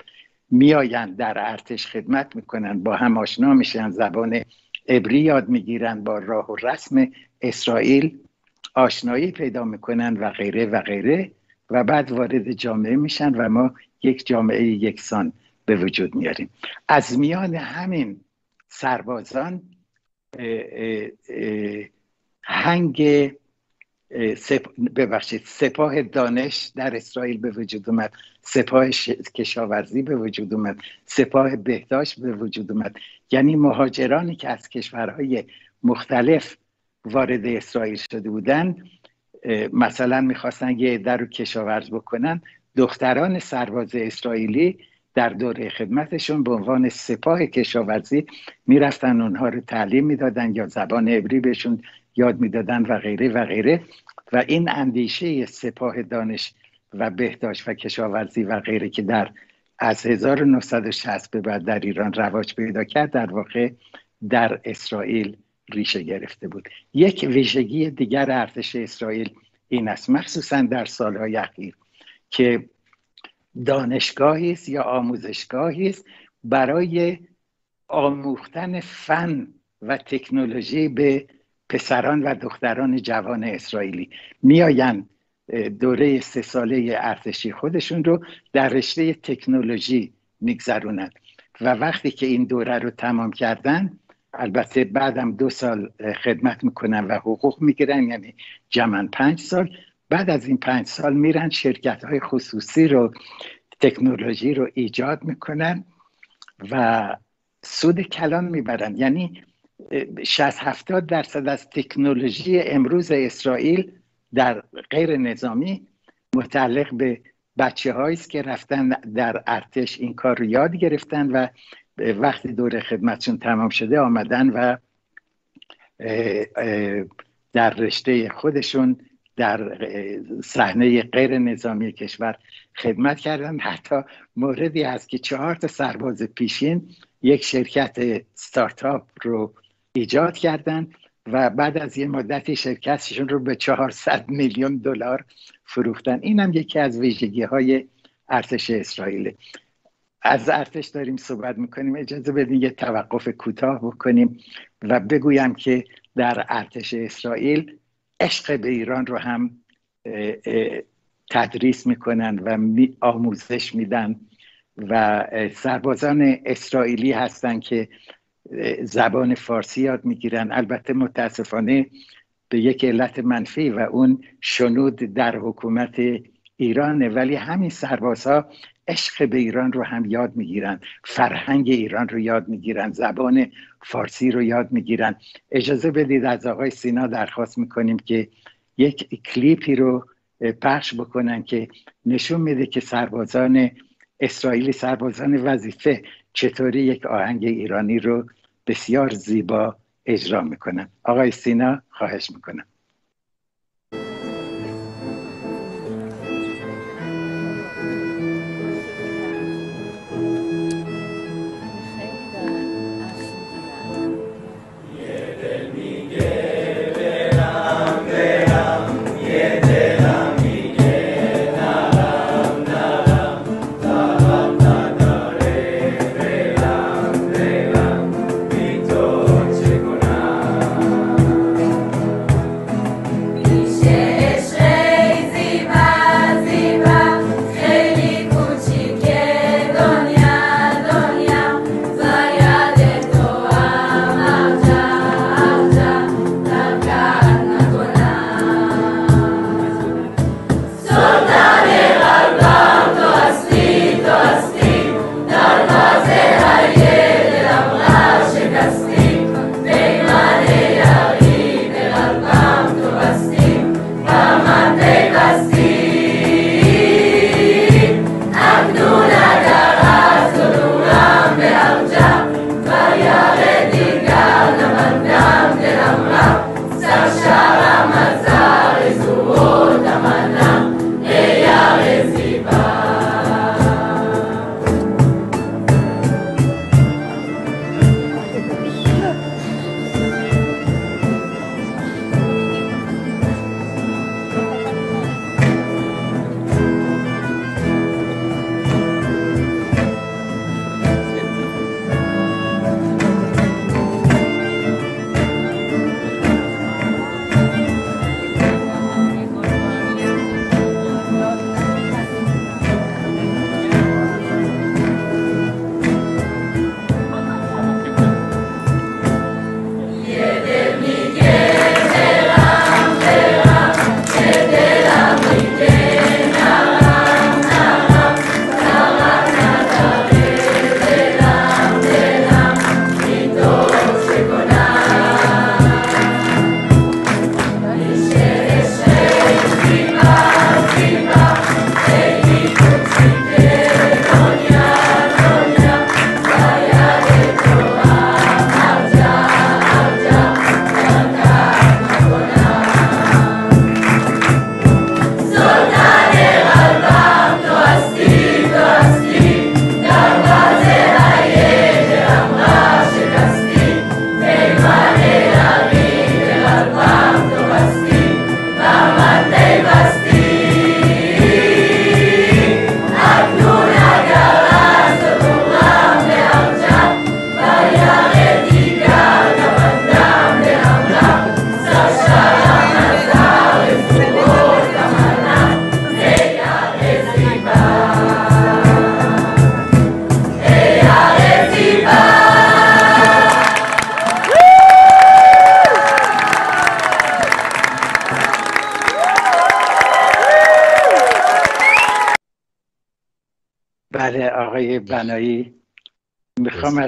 میآیند در ارتش خدمت می‌کنن با هم آشنا میشن زبان عبری یاد می‌گیرن با راه و رسم اسرائیل آشنایی پیدا می‌کنن و غیره و غیره و بعد وارد جامعه میشن و ما یک جامعه یکسان به وجود میاریم. از میان همین سربازان هنگ ببخشید سپاه دانش در اسرائیل به وجود اومد. سپاه کشاورزی به وجود اومد. سپاه بهداشت به وجود اومد. یعنی مهاجرانی که از کشورهای مختلف وارد اسرائیل شده بودن مثلا می‌خواستن یه در رو کشاورز بکنن دختران سرباز اسرائیلی در دوره خدمتشون به عنوان سپاه کشاورزی می‌رفتن اونها رو تعلیم می‌دادن یا زبان عبری بهشون یاد می‌دادن و غیره و غیره. و این اندیشه سپاه دانش و بهداشت و کشاورزی و غیره که در از 1960 به بعد در ایران رواج پیدا کرد در واقع در اسرائیل ریشه گرفته بود. یک ویژگی دیگر ارتش اسرائیل این است. مخصوصا در سالهای اخیر که دانشگاهی است یا آموزشگاهی است برای آموختن فن و تکنولوژی به پسران و دختران جوان اسرائیلی. میآیند دوره سه ساله ارتشی خودشون رو در رشته تکنولوژی میگذرونند. و وقتی که این دوره رو تمام کردن البته بعدم دو سال خدمت می‌کنن و حقوق می‌گیرن یعنی جمعا پنج سال بعد از این پنج سال میرن شرکت های خصوصی رو تکنولوژی رو ایجاد می‌کنن و سود کلان می‌برن. یعنی 60 70 درصد از تکنولوژی امروز اسرائیل در غیر نظامی متعلق به بچه است که رفتن در ارتش این کار رو یاد گرفتن و وقتی دور خدمتشون تمام شده آمدن و در رشته خودشون در صحنه غیر نظامی کشور خدمت کردن. حتی موردی هست که چهار تا سرباز پیشین یک شرکت ستارتاپ رو ایجاد کردن و بعد از یه مدتی شرکتشون رو به 400 میلیون دلار فروختن. این هم یکی از ویژگی های ارتش اسرائیل. از ارتش داریم صحبت می‌کنیم. اجازه بدین یه توقف کوتاه بکنیم و بگویم که در ارتش اسرائیل عشق به ایران رو هم تدریس می‌کنن و آموزش میدن و سربازان اسرائیلی هستن که زبان فارسی یاد می‌گیرن. البته متاسفانه به یک علت منفی و اون شنود در حکومت ایرانه. ولی همین سربازها عشق به ایران رو هم یاد می‌گیرن فرهنگ ایران رو یاد می‌گیرن زبان فارسی رو یاد می‌گیرن. اجازه بدید از آقای سینا درخواست می‌کنیم که یک کلیپی رو پخش بکنن که نشون میده که سربازان اسرائیلی سربازان وظیفه چطوری یک آهنگ ایرانی رو بسیار زیبا اجرا می‌کنن. آقای سینا خواهش می‌کنم.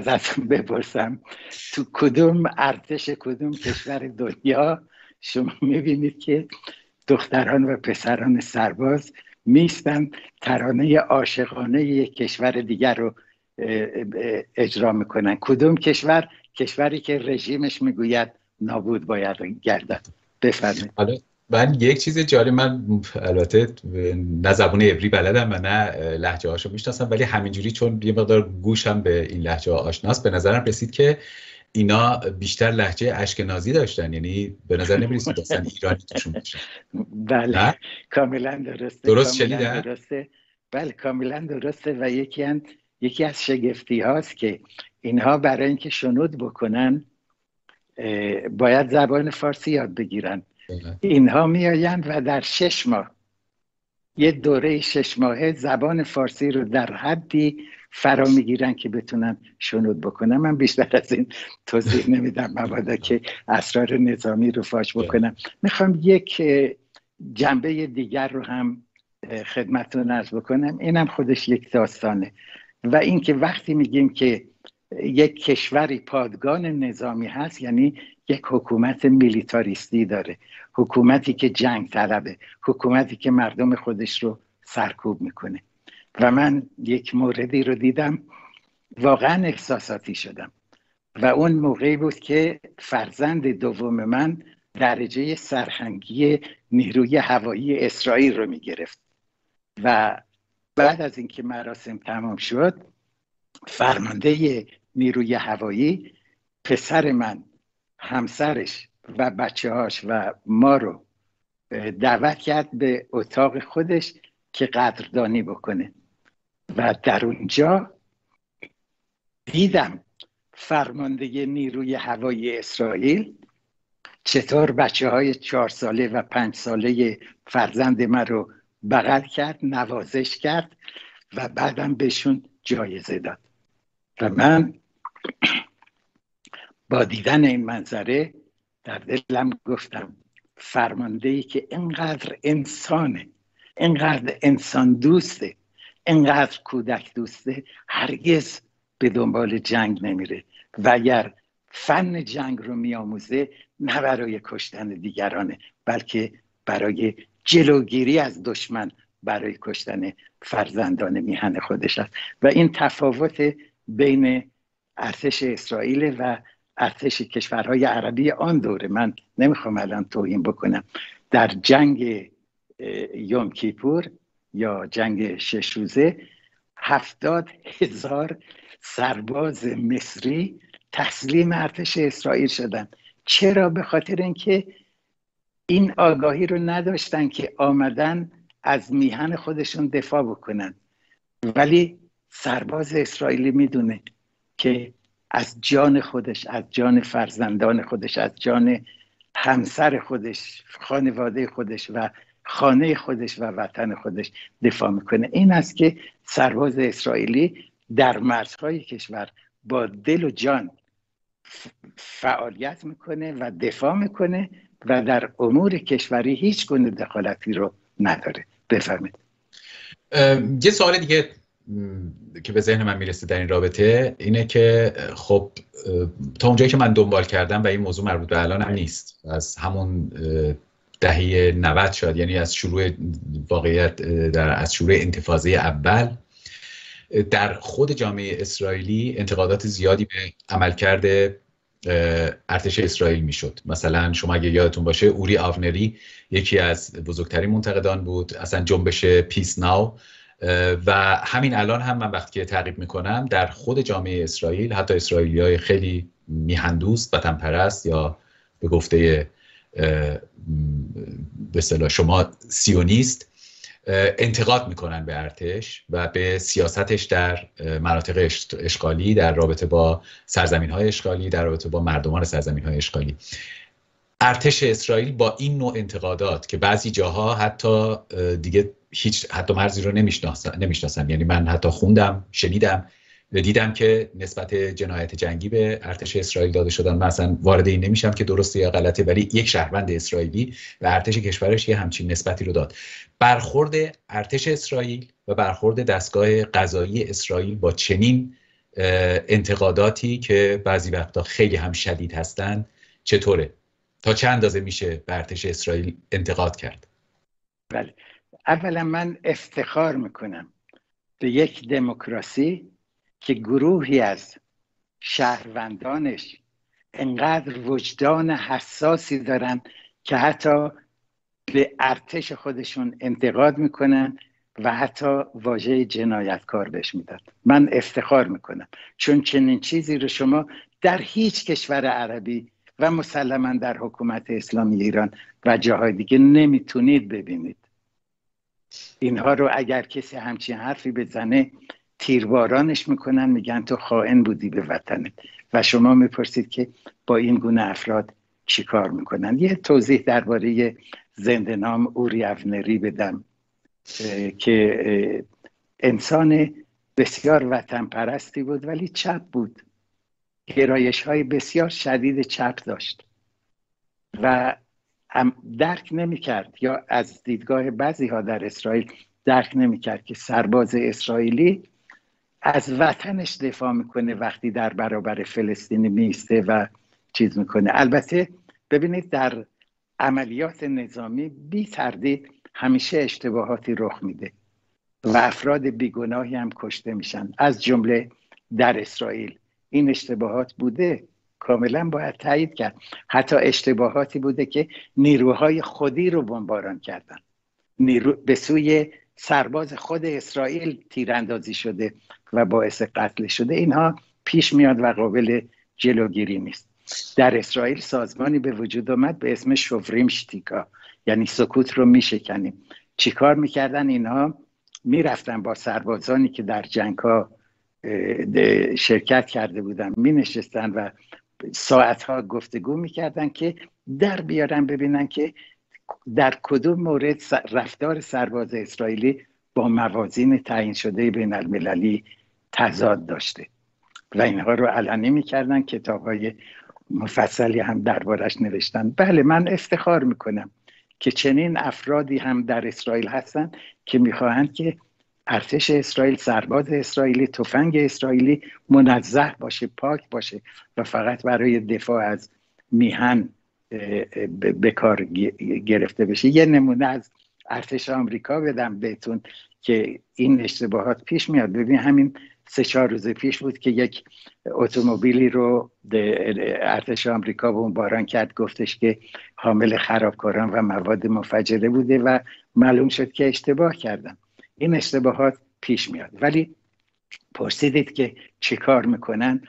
ازتون بپرسم. تو کدوم ارتش کدوم کشور دنیا شما می‌بینید که دختران و پسران سرباز میستن ترانه عاشقانه یک کشور دیگر رو اجرا می‌کنن؟ کدوم کشور؟ کشوری که رژیمش می‌گوید نابود باید گردد. بفرمایید. من یک چیز جالب من البته نه زبون عبری بلدم و نه لحجه هاشو می‌شناسم ولی همینجوری چون یه مقدار گوشم به این لحجه ها آشناست به نظرم رسید که اینا بیشتر لحجه اشکنازی داشتن یعنی به نظر نمی‌رسید داشتن ایرانی توشون باشن بله. کاملا درسته درست شنیدن درسته. بله کاملا درسته و یکی, یکی از شگفتی هاست که اینها برای اینکه شنود بکنن باید زبان فارسی یاد بگیرن. اینها میآیند و در شش ماه یه دوره شش ماهه زبان فارسی رو در حدی فرا می‌گیرن که بتونن شنود بکنن. من بیشتر از این توضیح نمیدم مبادا که اسرار نظامی رو فاش بله. بکنم. می‌خوام یک جنبه دیگر رو هم خدمتتون ارز بکنم. اینم خودش یک داستانه. و اینکه وقتی میگیم که یک کشوری پادگان نظامی هست یعنی یک حکومت میلیتاریستی داره. حکومتی که جنگ طلبه. حکومتی که مردم خودش رو سرکوب می‌کنه. و من یک موردی رو دیدم. واقعا احساساتی شدم. و اون موقعی بود که فرزند دوم من درجه سرهنگی نیروی هوایی اسرائیل رو می‌گرفت. و بعد از اینکه مراسم تمام شد فرمانده نیروی هوایی پسر من همسرش و بچه هاش و ما رو دعوت کرد به اتاق خودش که قدردانی بکنه. و در اونجا دیدم فرمانده نیروی هوایی اسرائیل چطور بچه های چهار ساله و پنج ساله فرزند من رو بغل کرد نوازش کرد و بعدم بهشون جایزه داد. و من با دیدن این منظره در دلم گفتم فرمانده ای که اینقدر انسانه اینقدر انسان دوسته اینقدر کودک دوسته هرگز به دنبال جنگ نمیره. و اگر فن جنگ رو میآموزه نه برای کشتن دیگرانه بلکه برای جلوگیری از دشمن برای کشتن فرزندان میهن خودش است. و این تفاوت بین ارتش اسرائیل و ارتش کشورهای عربی آن دوره. من نمی‌خوام الان توهین بکنم. در جنگ یوم کیپور یا جنگ شش روزه هفتاد هزار سرباز مصری تسلیم ارتش اسرائیل شدن چرا؟ به خاطر اینکه این آگاهی رو نداشتن که آمدن از میهن خودشون دفاع بکنن. ولی سرباز اسرائیلی می‌دونه که از جان خودش از جان فرزندان خودش از جان همسر خودش خانواده خودش و خانه خودش و وطن خودش دفاع می‌کنه. این است که سرباز اسرائیلی در مرزهای کشور با دل و جان فعالیت می‌کنه و دفاع می‌کنه و در امور کشوری هیچ گونه دخالتی رو نداره. بفرمید یه سوال دیگه که به ذهن من می‌رسه در این رابطه اینه که خب تا اونجایی که من دنبال کردم و این موضوع مربوط به الان هم نیست از همون دهه 90 شد یعنی از شروع واقعیت در از شروع انتفاضه اول در خود جامعه اسرائیلی انتقادات زیادی به عملکرد ارتش اسرائیل می‌شد. مثلا شما اگه یادتون باشه اوری آونری یکی از بزرگترین منتقدان بود. اصلا جنبش پیس ناو و همین الان هم من وقتی که تعقیب می‌کنم در خود جامعه اسرائیل حتی اسرائیلی های خیلی میهندوست وطن پرست یا به گفته به شما سیونیست انتقاد می‌کنن به ارتش و به سیاستش در مناطق اشغالی در رابطه با سرزمین های اشغالی در رابطه با مردمان سرزمین های اشغالی. ارتش اسرائیل با این نوع انتقادات که بعضی جاها حتی دیگه هیچ حتی مرزی رو نمی‌شناسن یعنی من حتی خوندم شنیدم دیدم که نسبت جنایت جنگی به ارتش اسرائیل داده شدن. مثلا وارد این نمیشم که درسته یا غلطه ولی یک شهروند اسرائیلی و ارتش کشورش یه همچین نسبتی رو داد. برخورد ارتش اسرائیل و برخورد دستگاه قضایی اسرائیل با چنین انتقاداتی که بعضی وقتا خیلی هم شدید هستند چطوره؟ تا چند اندازه میشه به ارتش اسرائیل انتقاد کرد؟ بله. اولا من افتخار می‌کنم به یک دموکراسی که گروهی از شهروندانش انقدر وجدان حساسی دارن که حتی به ارتش خودشون انتقاد می‌کنن و حتی واژه جنایتکار بهش می‌داد. من افتخار می‌کنم. چون چنین چیزی رو شما در هیچ کشور عربی و مسلما در حکومت اسلامی ایران و جاهای دیگه نمی‌تونید ببینید. اینها رو اگر کسی همچین حرفی بزنه تیربارانش می‌کنن میگن تو خائن بودی به وطنت. و شما می‌پرسید که با این گونه افراد چیکار می‌کنن؟ یه توضیح درباره زنده نام اوری افنری بدم که انسان بسیار وطن پرستی بود ولی چپ بود. گرایش های بسیار شدید چپ داشت. و درک نمی کرد یا از دیدگاه بعضی ها در اسرائیل درک نمی کرد که سرباز اسرائیلی از وطنش دفاع می‌کنه وقتی در برابر فلسطینی میسته و چیز می‌کنه. البته ببینید در عملیات نظامی بی تردید همیشه اشتباهاتی رخ میده و افراد بیگناهی هم کشته میشن. از جمله در اسرائیل. این اشتباهات بوده. کاملا باید تایید کرد. حتی اشتباهاتی بوده که نیروهای خودی رو بمباران کردن. نیرو به سوی سرباز خود اسرائیل تیراندازی شده و باعث قتل شده. اینها پیش میاد و قابل جلوگیری نیست. در اسرائیل سازمانی به وجود آمد به اسم شوفریم شتیکا یعنی سکوت رو میشکنیم. چیکار می‌کردن اینها؟ می‌رفتن با سربازانی که در جنگ ها شرکت کرده بودن می نشستن و ساعتها گفتگو می‌کردن که در بیارن ببینن که در کدوم مورد رفتار سرباز اسرائیلی با موازین تعیین شده بین المللی تضاد داشته. و اینها رو علنی می‌کردن کتاب های مفصلی هم دربارش نوشتن. بله من افتخار می‌کنم که چنین افرادی هم در اسرائیل هستن که می‌خواهند که ارتش اسرائیل سرباز اسرائیلی تفنگ اسرائیلی منزه باشه پاک باشه و فقط برای دفاع از میهن به کار گرفته بشه. یه نمونه از ارتش آمریکا بدم بهتون که این اشتباهات پیش میاد. ببین همین سه چهار روز پیش بود که یک اتومبیلی رو ارتش آمریکا بمباران کرد گفتش که حامل خرابکاران و مواد مفجره بوده و معلوم شد که اشتباه کردن. این اشتباهات پیش میاد. ولی پرسیدید که چه کار می‌کنن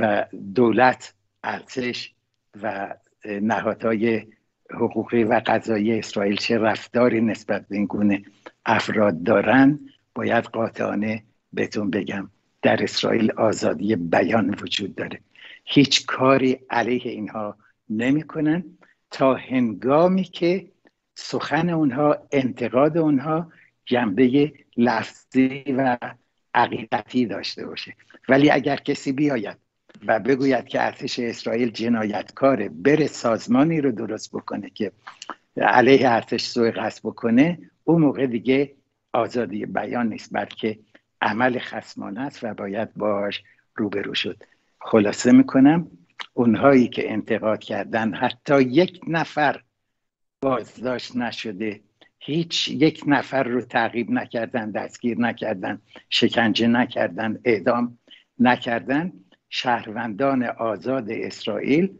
و دولت ارتش و نهادهای حقوقی و قضایی اسرائیل چه رفتاری نسبت به این گونه افراد دارن باید قاطعانه بهتون بگم. در اسرائیل آزادی بیان وجود داره. هیچ کاری علیه اینها نمی‌کنن تا هنگامی که سخن اونها انتقاد اونها جنبه لفظی و عقیدتی داشته باشه. ولی اگر کسی بیاید و بگوید که ارتش اسرائیل جنایتکاره بره سازمانی رو درست بکنه که علیه ارتش سوء قصد بکنه اون موقع دیگه آزادی بیان نیست بلکه عمل خسمانه است و باید باش روبرو شد. خلاصه می‌کنم اونهایی که انتقاد کردن حتی یک نفر بازداشت نشده هیچ یک نفر رو تعقیب نکردن دستگیر نکردن شکنجه نکردن اعدام نکردن شهروندان آزاد اسرائیل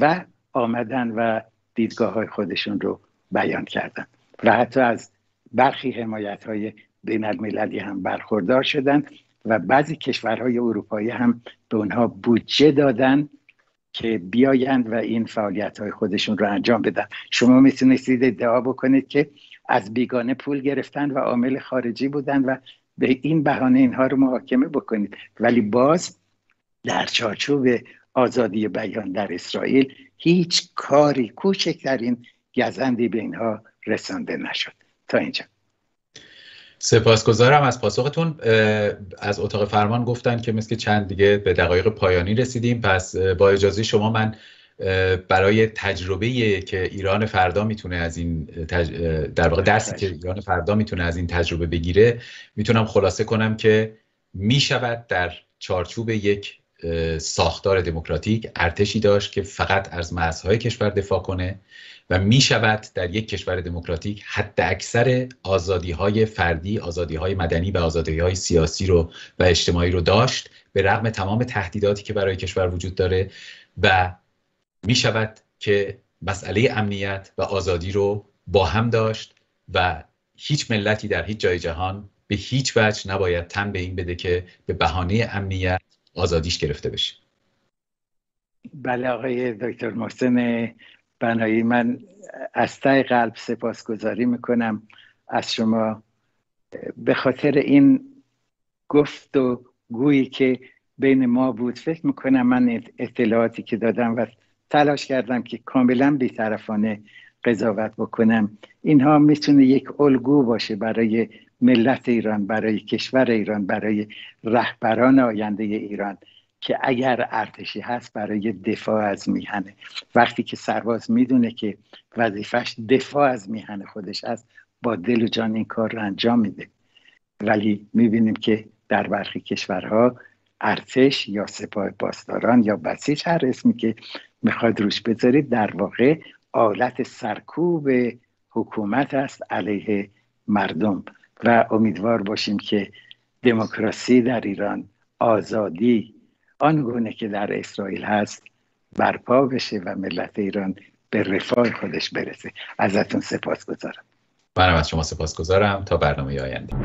و آمدن و دیدگاه های خودشون رو بیان کردن. و حتی از برخی حمایت های بین المللی هم برخوردار شدن و بعضی کشورهای اروپایی هم به اونها بودجه دادن که بیایند و این فعالیت های خودشون رو انجام بدن. شما می‌تونستید ادعا بکنید که از بیگانه پول گرفتن و عامل خارجی بودن و به این بهانه اینها رو محاکمه بکنید. ولی باز در چارچوب آزادی بیان در اسرائیل هیچ کاری کوچکترین گزندی به اینها رسانده نشد. تا اینجا. سپاسگزارم. از پاسختون از اتاق فرمان گفتن که مثل چند دیگه به دقایق پایانی رسیدیم. پس با اجازه شما من برای تجربه که ایران فردا می‌تونه از این در واقع درسی که ایران فردا می‌تونه از این تجربه بگیره می‌تونم خلاصه کنم که می‌شود در چارچوب یک ساختار دموکراتیک ارتشی داشت که فقط از مرزهای کشور دفاع کنه و می شود در یک کشور دموکراتیک حد اکثر آزادی های فردی، آزادی های مدنی و آزادی های سیاسی رو و اجتماعی رو داشت به رغم تمام تهدیداتی که برای کشور وجود داره و می شود که مسئله امنیت و آزادی رو با هم داشت و هیچ ملتی در هیچ جای جهان به هیچ وجه نباید تن به این بده که به بهانه امنیت آزادیش گرفته بشه. بله آقای دکتر محسن بنایی من از ته قلب سپاسگزاری می‌کنم از شما. به خاطر این گفت و گویی که بین ما بود فکر می‌کنم من اطلاعاتی که دادم و تلاش کردم که کاملا بیطرفانه قضاوت بکنم. اینها می‌تونه یک الگو باشه برای ملت ایران برای کشور ایران برای رهبران آینده ایران که اگر ارتشی هست برای دفاع از میهنه. وقتی که سرباز می‌دونه که وظیفش دفاع از میهن خودش هست با دل و جان این کار رو انجام میده. ولی می‌بینیم که در برخی کشورها ارتش یا سپاه پاسداران یا بسیج هر اسمی که می‌خواد روش بذارید در واقع آلت سرکوب حکومت است علیه مردم. و امیدوار باشیم که دموکراسی در ایران آزادی آنگونه که در اسرائیل هست برپا بشه و ملت ایران به رفاه خودش برسه. ازتون سپاس گذارم منم از شما سپاس گذارم تا برنامه آینده.